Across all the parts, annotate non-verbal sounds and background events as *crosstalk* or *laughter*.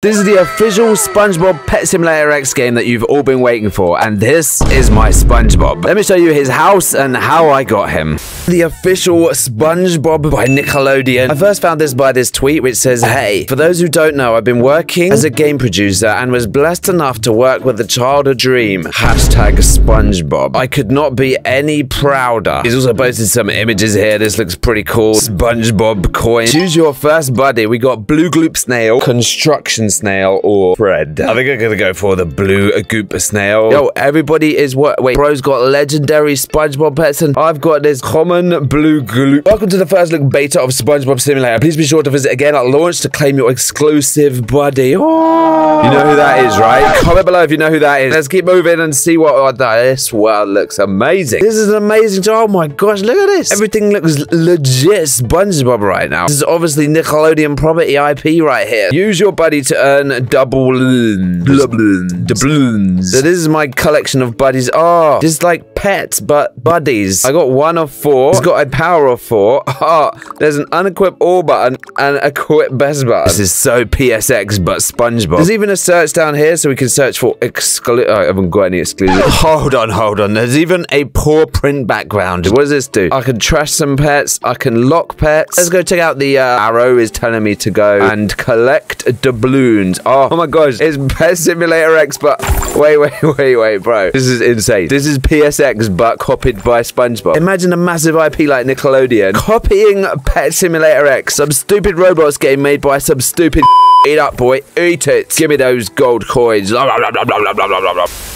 This is the official SpongeBob Pet Simulator X game that you've all been waiting for, and this is my SpongeBob. Let me show you his house and how I got him. The official SpongeBob by Nickelodeon. I first found this by this tweet which says, Hey, for those who don't know, I've been working as a game producer and was blessed enough to work with the child of dream. Hashtag SpongeBob. I could not be any prouder. He's also posted some images here. This looks pretty cool. SpongeBob coin. Choose your first buddy. We got Blue Gloop Snail, Construction snail or Fred. I think I'm gonna go for the blue Goop snail. Yo, everybody is what? Wait, bro's got legendary SpongeBob pets, and I've got this common blue gloop. Welcome to the first look beta of SpongeBob Simulator. Please be sure to visit again at launch to claim your exclusive buddy. Oh, you know who that is, right? Comment below if you know who that is. Let's keep moving and see what oh, this world looks amazing. This is an amazing. Oh my gosh, look at this. Everything looks legit SpongeBob right now. This is obviously Nickelodeon property IP right here. Use your buddy to earn double doubloons. Doubloons. So this is my collection of buddies. Oh, this is like pets, but buddies. I got one of four. It's got a power of four. Oh, *laughs* there's an unequip all button and equip best button. This is so PSX, but SpongeBob. There's even a search down here, so we can search for exclusive. Oh, I haven't got any exclusive. *laughs* hold on, hold on. There's even a paw print background. What does this do? I can trash some pets. I can lock pets. Let's go check out the uh, arrow is telling me to go and collect doubloons. Oh, oh my gosh, it's Pet Simulator X, but wait, *laughs* wait, wait, wait, bro. This is insane. This is PSX, but copied by SpongeBob. Imagine a massive IP like Nickelodeon copying Pet Simulator X, some stupid Roblox game made by some stupid *laughs* Eat up, boy. Eat it. Give me those gold coins.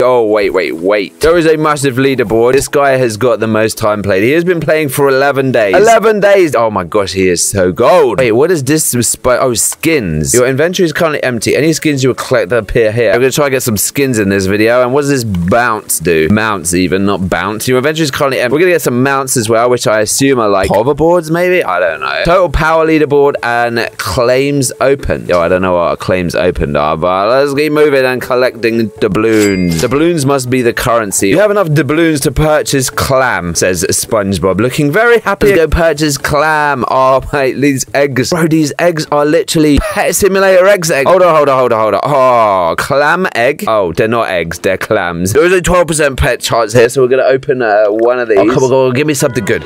Oh, wait, wait, wait. There is a massive leaderboard. This guy has got the most time played. He has been playing for 11 days. 11 days. Oh my gosh, he is so gold. Wait, what is this? Oh, skins. Your inventory is currently empty. Any skins you will collect that appear here. I'm going to try and get some skins in this video. And what does this bounce do? Mounts even, not bounce. Is currently empty. We're going to get some mounts as well, which I assume are like hoverboards, maybe? I don't know. Total power leaderboard and claims open. Yo, I don't know what claims opened are, but let's keep moving and collecting doubloons. Doubloons must be the currency. You have enough doubloons to purchase clam, says SpongeBob, looking very happy to go purchase clam. Oh, mate, these eggs. Bro, these eggs are literally Pet Simulator eggs. Egg. Hold on, hold on, hold on, hold on. Oh, clam egg. Oh, they're not eggs, they're clams. There is a 12% pet chance here, so we're going to open uh, one of these. Oh, come on, come on, give me something good.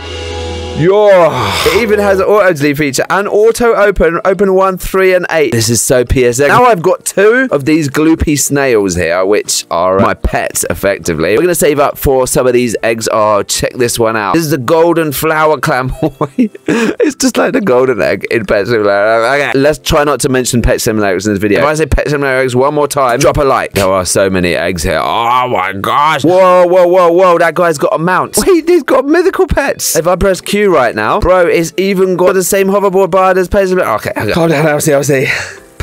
Yo, it even has an auto delete feature and auto open, open one, three, and eight. This is so PSX. Now I've got two of these gloopy snails here, which are my pets, effectively. We're going to save up for some of these eggs. Oh, check this one out. This is the golden flower clam. *laughs* it's just like the golden egg in Pet Simulator. Okay, let's try not to mention Pet Simulators in this video. If I say Pet Simulator eggs one more time, drop a like. There are so many eggs here. Oh my gosh. Whoa, whoa, whoa, whoa. That guy's got a mount. *laughs* Wait, he's got mythical pets. If I press Q right now. Bro, it's even got the same hoverboard bar as Pet Okay, okay. I'll see, I'll see.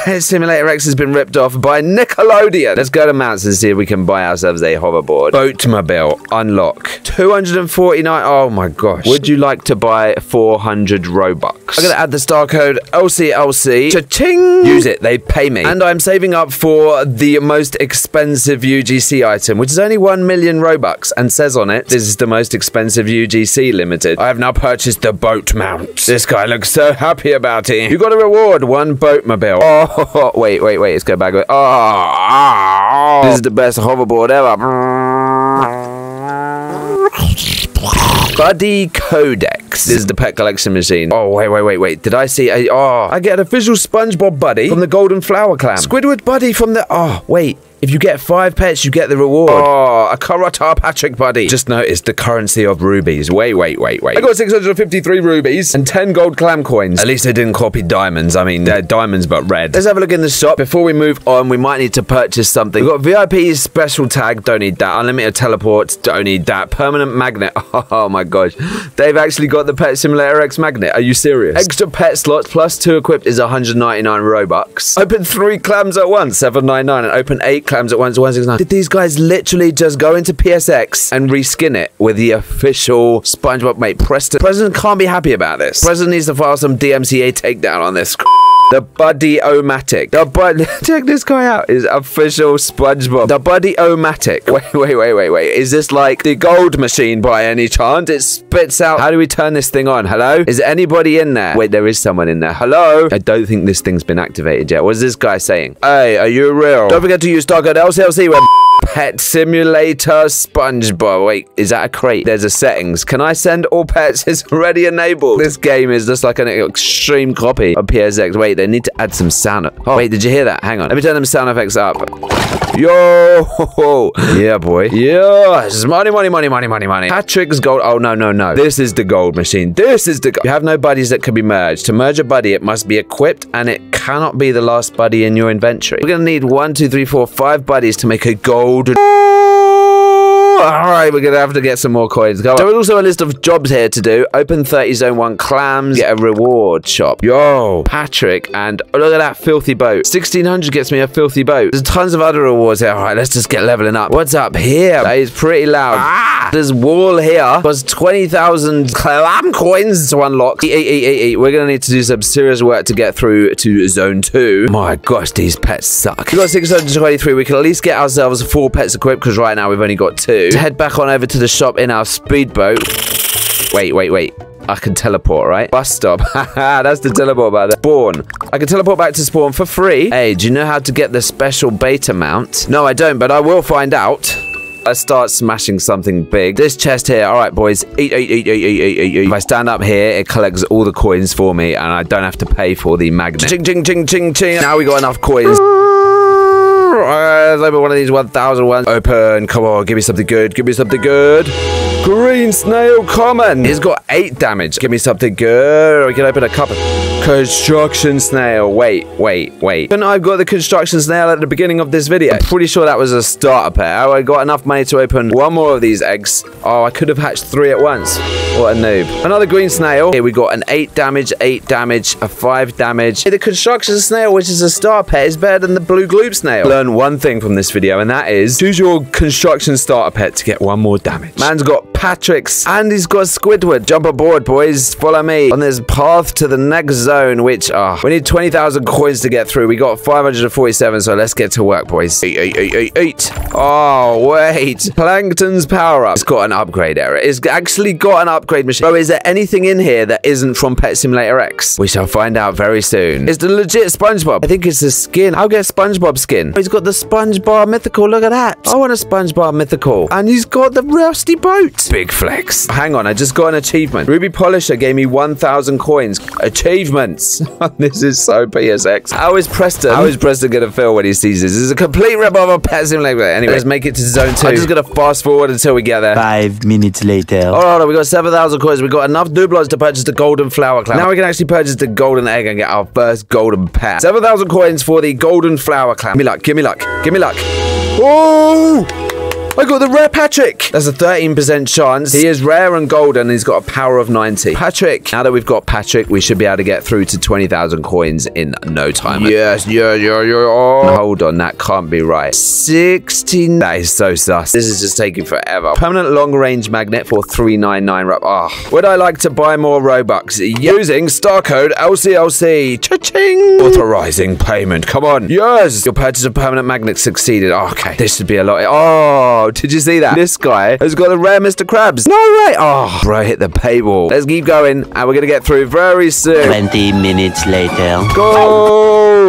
Pet *laughs* Simulator X has been ripped off by Nickelodeon. Let's go to Mounts and see if we can buy ourselves a hoverboard. Boatmobile. Unlock. 249. Oh my gosh. Would you like to buy 400 Robux? I'm to add the star code LCLC. Cha-ching! Use it. They pay me. And I'm saving up for the most expensive UGC item, which is only 1 million Robux and says on it, this is the most expensive UGC limited. I have now purchased the boat mount. This guy looks so happy about it. You got a reward. One Boatmobile. Oh, Oh, *laughs* wait, wait, wait. Let's go back. Oh, oh, this is the best hoverboard ever. *laughs* Buddy Codex. This is the pet collection machine. Oh, wait, wait, wait, wait. Did I see a... Oh, I get an official SpongeBob Buddy from the Golden Flower Clam. Squidward Buddy from the... Oh, wait. If you get five pets, you get the reward. Oh, a Karate Patrick buddy. Just noticed the currency of rubies. Wait, wait, wait, wait. I got 653 rubies and 10 gold clam coins. At least they didn't copy diamonds. I mean, they're diamonds but red. Let's have a look in the shop. Before we move on, we might need to purchase something. We've got VIP special tag. Don't need that. Unlimited teleports. Don't need that. Permanent magnet. *laughs* Oh my gosh. They've actually got the Pet Simulator X magnet. Are you serious? Extra pet slots plus two equipped is 199 Robux. Open three clams at once. 799 and open eight clams at once, 169. Did these guys literally just go into PSX and reskin it with the official SpongeBob? Mate, Preston, President can't be happy about this. Preston needs to file some DMCA takedown on this. *laughs* The Buddy-O-Matic. The bud *laughs* check this guy out. Is official SpongeBob. The Buddy-O-Matic. *laughs* Wait, wait, wait, wait, wait. Is this like the gold machine by any chance? It spits out. How do we turn this thing on? Hello? Is anybody in there? Wait, there is someone in there. Hello? I don't think this thing's been activated yet. What's this guy saying? Hey, are you real? Don't forget to use at LCLC where *laughs* Pet Simulator SpongeBob. Wait, is that a crate? There's a settings. Can I send all pets? It's already enabled. This game is just like an extreme copy of PSX. Wait, they need to add some sound. Oh, wait, did you hear that? Hang on. Let me turn them sound effects up. Yo! Yeah, boy. Yes! Money, money, money, money, money, money. Patrick's gold. Oh, no, no, no. This is the gold machine. This is the... You have no buddies that can be merged. To merge a buddy, it must be equipped, and it cannot be the last buddy in your inventory. We're going to need one, two, three, four, five buddies to make a golden... All right, we're going to have to get some more coins. Go on. There is also a list of jobs here to do. Open 30 Zone 1 clams, get a reward shop. Yo, Patrick, and oh, look at that filthy boat. 1600 gets me a filthy boat. There's tons of other rewards here. All right, let's just get leveling up. What's up here? That is pretty loud. Ah! This wall here was 20,000 clam coins to unlock. Eat, eat, eat. We're going to need to do some serious work to get through to Zone 2. My gosh, these pets suck. We've got 623. We can at least get ourselves four pets equipped because right now we've only got two. Head back on over to the shop in our speedboat. Wait, wait, wait. I can teleport, right? Bus stop. *laughs* That's the teleport by the Spawn. I can teleport back to spawn for free. Hey, do you know how to get the special beta mount? No, I don't, but I will find out. I start smashing something big. This chest here, all right, boys. Eat, eat, eat, eat, eat, eat, eat. If I stand up here, it collects all the coins for me, and I don't have to pay for the magnet. Ching, ching, ching, ching, ching. Now we got enough coins. Let's open one of these 1,000 ones. Open. Come on, give me something good. Give me something good. Green snail common. He's got eight damage. Give me something good. We can open a couple. Construction snail. Wait, wait, wait. And I've got the construction snail at the beginning of this video. I'm pretty sure that was a starter pair. I got enough money to open one more of these eggs. Oh, I could have hatched three at once. What a noob. Another green snail. Here we got an 8 damage, 8 damage, a 5 damage. The construction snail, which is a star pet, is better than the blue gloop snail. Learn one thing from this video, and that is choose your construction starter pet to get one more damage. Man's got Patrick's, and he's got Squidward. Jump aboard, boys. Follow me on this path to the next zone, which, ah, we need 20,000 coins to get through. We got 547, so let's get to work, boys. Eight, eight, eight, eight, eight. Oh, wait. Plankton's power up. It's got an upgrade error. It's actually got an upgrade machine. Bro, is there anything in here that isn't from Pet Simulator X? We shall find out very soon. It's the legit SpongeBob. I think it's the skin. I'll get SpongeBob skin. He's got the SpongeBob mythical. Look at that. I want a SpongeBob mythical. And he's got the rusty boat. Big flex. Hang on, I just got an achievement. Ruby Polisher gave me 1,000 coins. Achievements. *laughs* this is so PSX. How is Preston? How is Preston gonna feel when he sees this? This is a complete rip off of Pet Simulator. Anyway, let's make it to zone two. I'm just gonna fast forward until we get there. Five minutes later. All right, we got 7,000 coins. We got enough duplos to purchase the golden flower clam. Now we can actually purchase the golden egg and get our first golden pet. 7,000 coins for the golden flower clam. Give me luck, give me luck, give me luck. Oh! I got the rare Patrick. That's a 13% chance. He is rare and golden. He's got a power of 90. Patrick. Now that we've got Patrick, we should be able to get through to 20,000 coins in no time. Yes, yeah, yeah, yeah. Oh. Hold on, that can't be right. 16. That is so sus. This is just taking forever. Permanent long range magnet for 399 rep. Ah, oh. would I like to buy more Robux? Using star code LCLC. Cha-ching. Authorizing payment. Come on. Yes. Your purchase of permanent magnet succeeded. Oh, okay. This should be a lot. Oh. Oh, did you see that? This guy has got the rare Mr. Krabs. No way. Oh, bro, hit the paywall. Let's keep going, and we're going to get through very soon. 20 minutes later.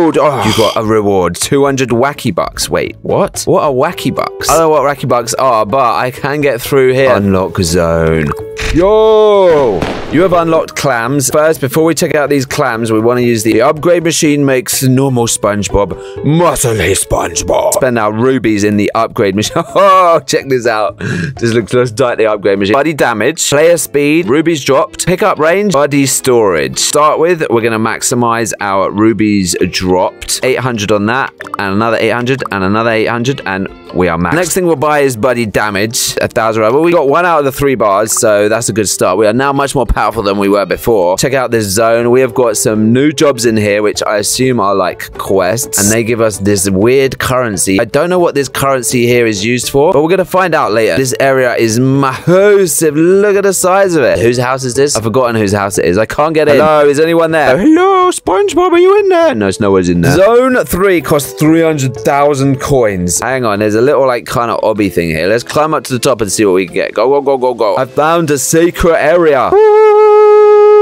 Gold. Oh, you got a reward. 200 wacky bucks. Wait, what? What are wacky bucks? I don't know what wacky bucks are, but I can get through here. Unlock zone. Yo! You have unlocked clams. First, before we check out these clams, we want to use the upgrade machine makes normal SpongeBob muscly SpongeBob. Spend our rubies in the upgrade machine. *laughs* oh, check this out. This looks just like the upgrade machine. Buddy damage, player speed, rubies dropped, pickup range, buddy storage. Start with, we're going to maximize our rubies dropped 800 on that, and another 800, and another 800, and we are max. Next thing we'll buy is Buddy Damage, a thousand rubber. We got one out of the three bars, so that's a good start. We are now much more powerful than we were before. Check out this zone. We have got some new jobs in here, which I assume are like quests, and they give us this weird currency. I don't know what this currency here is used for, but we're gonna find out later. This area is massive. Look at the size of it. Whose house is this? I've forgotten whose house it is. I can't get in. Hello, is anyone there? Hello, SpongeBob, are you in there? No, it's no in there. Zone 3 costs 300,000 coins. Hang on, there's a little like kind of obby thing here. Let's climb up to the top and see what we can get. Go, go, go, go, go. I found a secret area.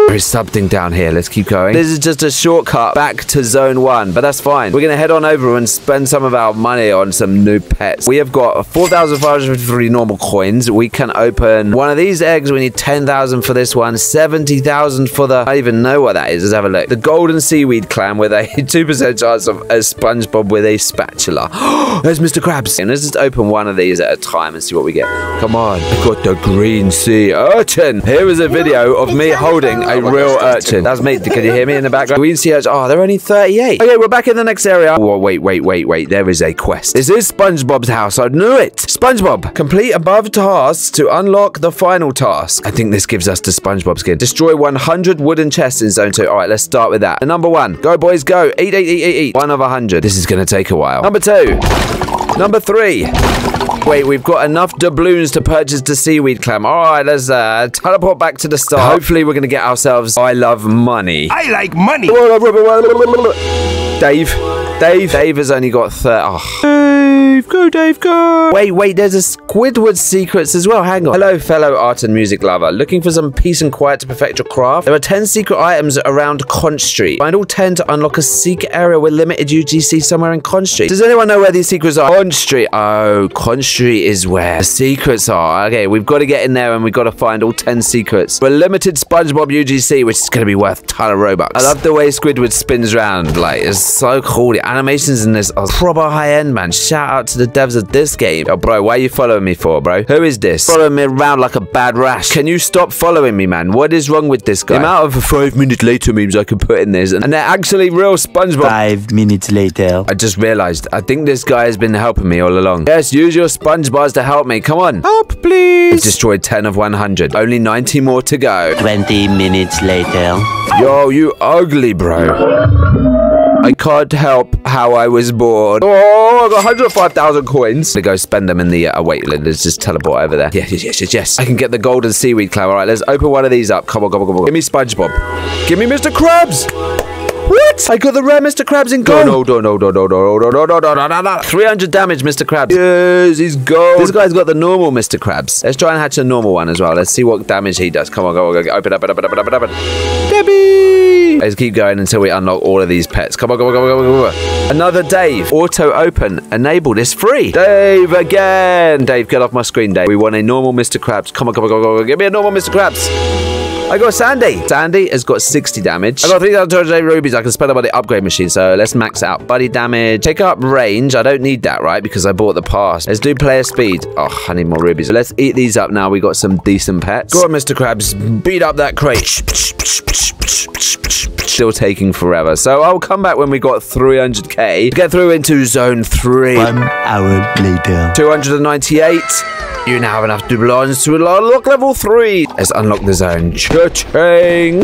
There is something down here. Let's keep going. This is just a shortcut back to zone one, but that's fine. We're going to head on over and spend some of our money on some new pets. We have got 4,553 normal coins. We can open one of these eggs. We need 10,000 for this one, 70,000 for the... I don't even know what that is. Let's have a look. The golden seaweed clam with a *laughs* 2% chance of a SpongeBob with a spatula. *gasps* There's Mr. Krabs. And let's just open one of these at a time and see what we get. Come on. I got the green sea urchin. Here is a video of me holding a real urchin. That's me. Can you hear me in the background? Green sea urchin. Oh, they're only 38. Okay, we're back in the next area. Oh, wait, wait, wait, wait. There is a quest. Is this is SpongeBob's house. I knew it. SpongeBob, complete above tasks to unlock the final task. I think this gives us the SpongeBob skin. Destroy 100 wooden chests in zone 2. All right, let's start with that. And number one. Go, boys, go. Eat, eat, eat, eat, eat. One of 100. This is going to take a while. Number two. Number three. Wait, we've got enough doubloons to purchase the seaweed clam. All right, let's uh, teleport back to the start. Hopefully, we're going to get ourselves I love money. I like money. Dave. Dave. Dave has only got 30. Oh. Dave, go, Dave, go. Wait, wait, there's a Squidward secrets as well. Hang on. Hello, fellow art and music lover. Looking for some peace and quiet to perfect your craft? There are 10 secret items around Conch Street. Find all 10 to unlock a secret area with limited UGC somewhere in Conch Street. Does anyone know where these secrets are? Conch Street. Oh, Conch Street is where the secrets are. Okay, we've got to get in there and we've got to find all 10 secrets. For limited SpongeBob UGC, which is going to be worth a ton of Robux. I love the way Squidward spins around. Like, it's so cool. Animations in this are proper high-end, man. Shout out to the devs of this game. Oh, bro, why are you following me for, bro? Who is this? Following me around like a bad rash. Can you stop following me, man? What is wrong with this guy? The amount of five minute later memes I can put in this, and they're actually real SpongeBob. Five minutes later. I just realized. I think this guy has been helping me all along. Yes, use your SpongeBobs to help me. Come on. Help, please. We've destroyed 10 of 100. Only 90 more to go. 20 minutes later. Yo, you ugly, bro. I can't help how I was born. Oh, I got 105,000 coins. To go spend them in the, uh, wait, let's just teleport over there. Yes, yes, yes, yes, yes. I can get the golden seaweed clam. All right, let's open one of these up. Come on, come on, come on. Give me SpongeBob. Give me Mr. Krabs. What? I got the rare Mr. Krabs in gold. No, no, no, no, no, no, no, no, no, no, no, no, no. 300 damage, Mr. Krabs. Yes, he's gold. This guy's got the normal Mr. Krabs. Let's try and hatch a normal one as well. Let's see what damage he does. Come on, go, go, go. Open up, open up, open up, open up. Debbie. Let's keep going until we unlock all of these pets. Come on, come on, come on, come on, come on. Another Dave. Auto open. Enabled. It's free. Dave again. Dave, get off my screen, Dave. We want a normal Mr. Krabs. Come on, come on, come on, come on. Give me a normal Mr. Krabs. I got Sandy. Sandy has got 60 damage. I got 3,208 rubies. I can spend them on the upgrade machine, so let's max out. Buddy damage. Take up range. I don't need that, right? Because I bought the pass. Let's do player speed. Oh, I need more rubies. Let's eat these up now. We got some decent pets. Go on, Mr. Krabs. Beat up that crate. Still taking forever. So I'll come back when we got 300k. Get through into zone 3. One hour later. 298. You now have enough doubloons to unlock level 3. Let's unlock the zone. Cha-ching.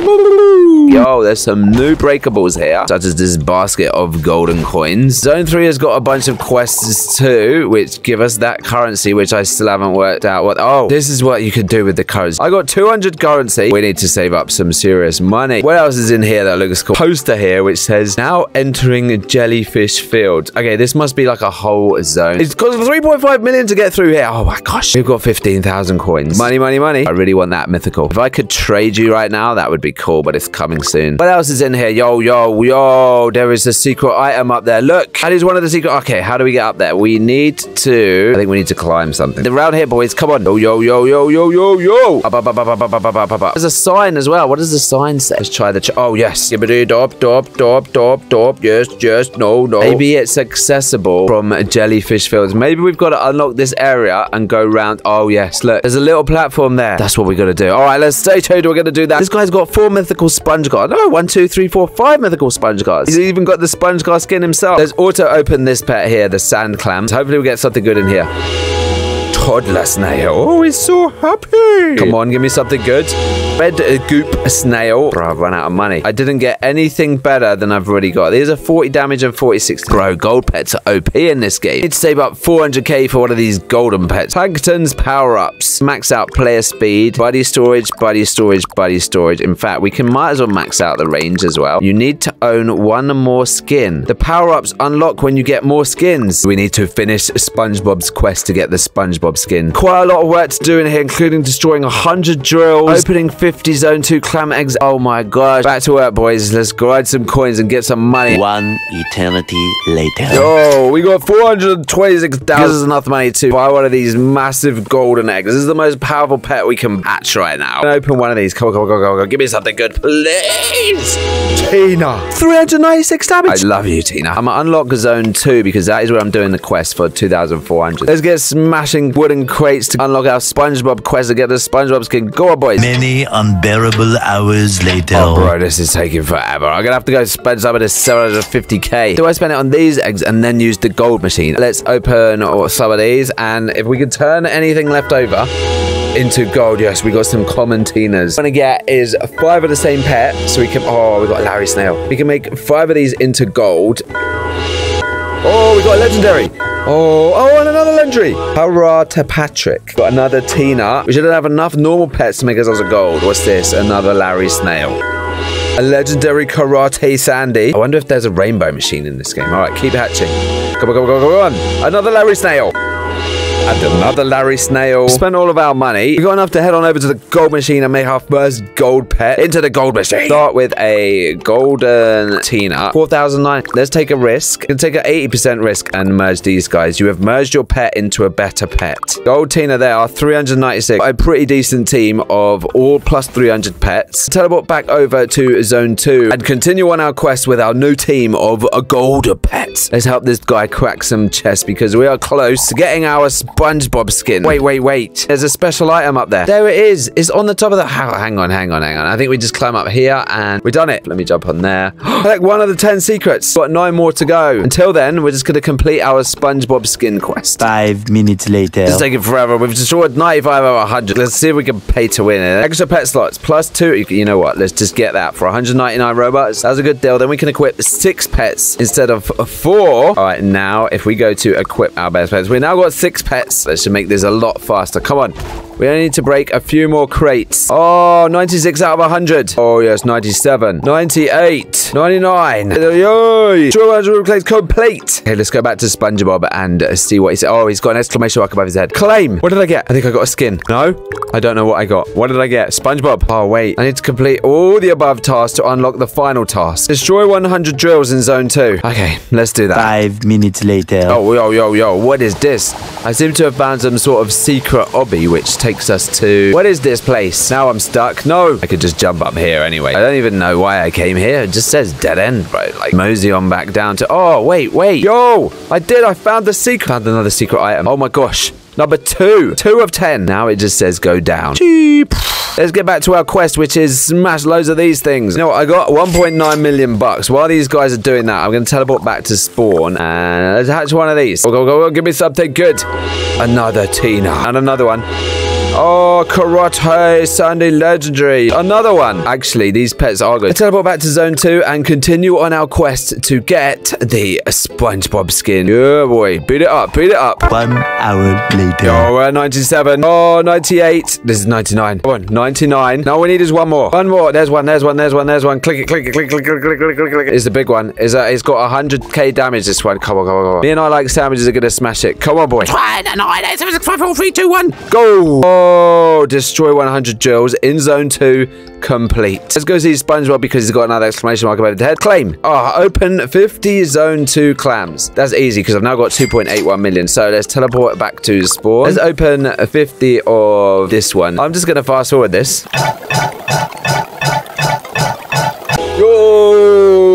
Yo, there's some new breakables here, such as this basket of golden coins. Zone 3 has got a bunch of quests too, which give us that currency, which I still haven't worked out what... Oh, this is what you could do with the currency. I got 200 currency. We need to save up some serious money. What else is in here that looks cool? Poster here, which says, now entering Jellyfish Field. Okay, this must be like a whole zone. It's cost 3.5 million to get through here. Oh my gosh. We've got 15,000 coins. Money, money, money. I really want that mythical. If I could trade you right now, that would be cool, but it's coming soon. What else is in here? Yo, yo, yo. There is a secret item up there. Look, that is one of the secret. Okay, how do we get up there? We need to. I think we need to climb something. Around here, boys. Come on. Yo, yo, yo, yo, yo, yo, yo. There's a sign as well. What does the sign say? Let's try the. Oh, yes. Dop, dop, dop, dop, dop. Yes, yes. No, no. Maybe it's accessible from jellyfish fields. Maybe we've got to unlock this area and go round. Oh, yes. Look, there's a little platform there. That's what we got to do. All right, let's stay tuned. We're going to do that. This guy's got four mythical SpongeBob sponge guard. No, one, two, three, four, five mythical sponge guards. He's even got the sponge guard skin himself. Let's auto open this pet here, the sand clams. Hopefully we get something good in here. Toddler snail. Oh, he's so happy. Come on, give me something good. Red uh, goop snail. Bro, I've run out of money. I didn't get anything better than I've already got. These are 40 damage and 46. Bro, gold pets are OP in this game. Need to save up 400k for one of these golden pets. Plankton's power-ups. Max out player speed, buddy storage, buddy storage, buddy storage. In fact, we can might as well max out the range as well. You need to own one more skin. The power-ups unlock when you get more skins. We need to finish SpongeBob's quest to get the SpongeBob skin. Quite a lot of work to do in here, including destroying 100 drills, opening 50 zone 2 clam eggs. Oh my gosh. Back to work, boys. Let's grind some coins and get some money. One eternity later. Oh, we got 426,000. Gives us enough money to buy one of these massive golden eggs. This is the most powerful pet we can hatch right now. Open one of these. Come on, come on, come on, come on. Give me something good, please. Tina. 396 damage. I love you, Tina. I'm gonna unlock zone 2 because that is where I'm doing the quest for 2,400. Let's get smashing wooden crates to unlock our SpongeBob quest to get the SpongeBob skin. Go on, boys. Many unbearable hours later. Oh, bro, this is taking forever. I'm gonna have to go spend some of this 750k. Do I spend it on these eggs and then use the gold machine? Let's open some of these, and if we can turn anything left over into gold, yes, we got some common Tinas. What I'm gonna get is five of the same pet, so we can. Oh, we got Larry Snail. We can make five of these into gold. Oh, we got a legendary. Oh, oh, and another legendary. Hurrah to Patrick. Got another Tina. We shouldn't have enough normal pets to make ourselves a gold. What's this? Another Larry Snail. A legendary Karate Sandy. I wonder if there's a rainbow machine in this game. All right, keep hatching. Come on, come on, come on, come on. Another Larry Snail. And another Larry Snail. Spent all of our money. We got enough to head on over to the gold machine and make our first gold pet into the gold machine. Start with a golden Tina. 4,009. Let's take a risk. Let's take an 80% risk and merge these guys. You have merged your pet into a better pet. Gold Tina there are 396. A pretty decent team of all plus 300 pets. Teleport back over to zone 2 and continue on our quest with our new team of a gold pets. Let's help this guy crack some chests because we are close to getting our SpongeBob skin. Wait, wait, wait. There's a special item up there. There it is. It's on the top of the... Hang on, hang on, hang on. I think we just climb up here and we've done it. Let me jump on there. *gasps* like one of the 10 secrets. Got nine more to go. Until then, we're just going to complete our SpongeBob skin quest. Five minutes later. It's taking forever. We've destroyed 95 out of 100. Let's see if we can pay to win it. Extra pet slots plus two. You know what? Let's just get that for 199 Robux. That's a good deal. Then we can equip six pets instead of four. All right, now if we go to equip our best pets, we now got six pets. Let's just make this a lot faster. Come on. We only need to break a few more crates. Oh, 96 out of 100. Oh, yes, 97. 98. 99. Yay! 200 crates complete. Okay, let's go back to SpongeBob and uh, see what he said. Oh, he's got an exclamation mark above his head. Claim. What did I get? I think I got a skin. No? I don't know what I got. What did I get? SpongeBob. Oh, wait. I need to complete all the above tasks to unlock the final task. Destroy 100 drills in zone 2. Okay, let's do that. Five minutes later. Oh, yo, yo, yo. What is this? I seem to have found some sort of secret obby, which takes us to... What is this place? Now I'm stuck. No. I could just jump up here anyway. I don't even know why I came here. It just says dead end, bro. Like, mosey on back down to... Oh, wait, wait. Yo, I did. I found the secret. Found another secret item. Oh, my gosh. Number two. Two of ten. Now it just says go down. Cheap. Let's get back to our quest, which is smash loads of these things. You know what? I got 1.9 million bucks. While these guys are doing that, I'm going to teleport back to spawn and let's hatch one of these. Go, go, go, go. Give me something good. Another Tina. And another one. Oh, Karate Sandy Legendary. Another one. Actually, these pets are good. Teleport back to Zone 2 and continue on our quest to get the SpongeBob skin. Yeah, boy. Beat it up. Beat it up. One hour later. Oh, we're at 97. Oh, 98. This is 99. Come on, 99. Now we need is one more. One more. There's one. There's one. There's one. There's one. Click it. Click it. Click, click, click, click, click, click, click. It's the big one. Is that? It's got 100k damage. This one. Come on, come on, come on. Me and I like sandwiches are gonna smash it. Come on, boy. 9, 8, 7, 6, 5, 4, 3, 2, 1. Go! Oh, Oh, destroy 100 drills in zone 2 complete. Let's go see SpongeBob because he's got another exclamation mark above his head. Claim. Oh, open 50 zone 2 clams. That's easy because I've now got 2.81 million. So let's teleport back to spawn. Let's open 50 of this one. I'm just going to fast forward this.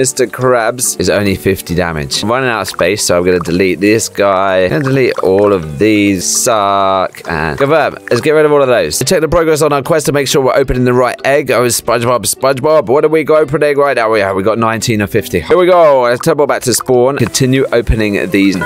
Mr. Krabs is only 50 damage. I'm running out of space, so I'm going to delete this guy. I'm going to delete all of these. Suck. And confirm. Let's get rid of all of those. Check the progress on our quest to make sure we're opening the right egg. Oh, SpongeBob, SpongeBob. What are we opening right now? We have we got 19 or 50. Here we go. Let's turbo back to spawn. Continue opening these.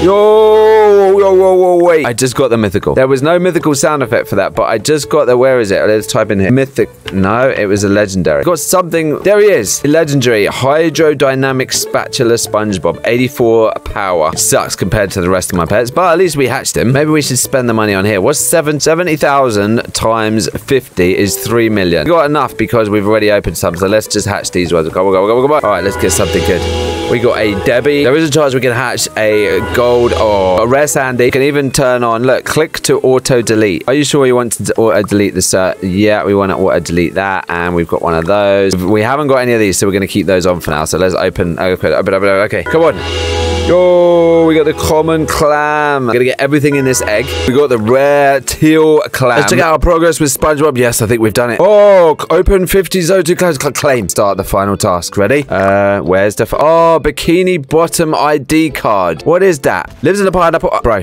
Yo, yo, whoa, whoa, wait. I just got the mythical. There was no mythical sound effect for that, but I just got the, where is it? Let's type in here. Mythic. No, it was a legendary. Got something. There he is. Legendary. Hydrodynamic spatula SpongeBob. 84 power. Sucks compared to the rest of my pets, but at least we hatched him. Maybe we should spend the money on here. What's seven? 70,000 times 50 is 3 million. We got enough because we've already opened some, so let's just hatch these ones. Come on, come on, come on, come on. All right, let's get something good. We got a Debbie. There is a chance we can hatch a gold or a rare Sandy. You can even turn on, look, click to auto delete. Are you sure you want to auto delete this? Uh, yeah, we want to auto delete that. And we've got one of those. We haven't got any of these, so we're going to keep those on for now. So let's open, open. Okay, come on. Yo, we got the common clam. Gonna get everything in this egg. We got the rare teal clam. Let's check out our progress with SpongeBob. Yes, I think we've done it. Oh, open 50 Zoto claims. Claim. Start the final task. Ready? Uh, where's the... Oh, Bikini Bottom ID card. What is that? Lives in a pineapple... Oh, bro.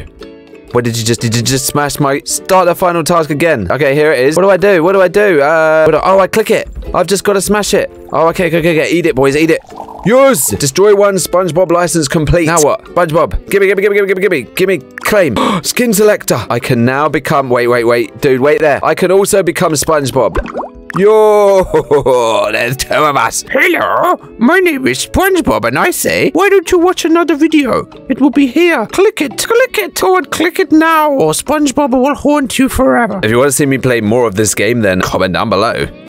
What did you just, did you just smash my, start the final task again? Okay, here it is. What do I do? What do I do? Uh, do, oh, I click it. I've just got to smash it. Oh, okay, okay, okay, eat it, boys, eat it. Yes! Destroy one SpongeBob license complete. Now what? SpongeBob, gimme, gimme, gimme, gimme, gimme, gimme, gimme, claim. *gasps* Skin selector. I can now become, wait, wait, wait, dude, wait there. I can also become SpongeBob. Yo, *laughs* there's two of us. Hello, my name is SpongeBob, and I say, why don't you watch another video? It will be here. Click it, click it, go and click it now, or SpongeBob will haunt you forever. If you want to see me play more of this game, then comment down below.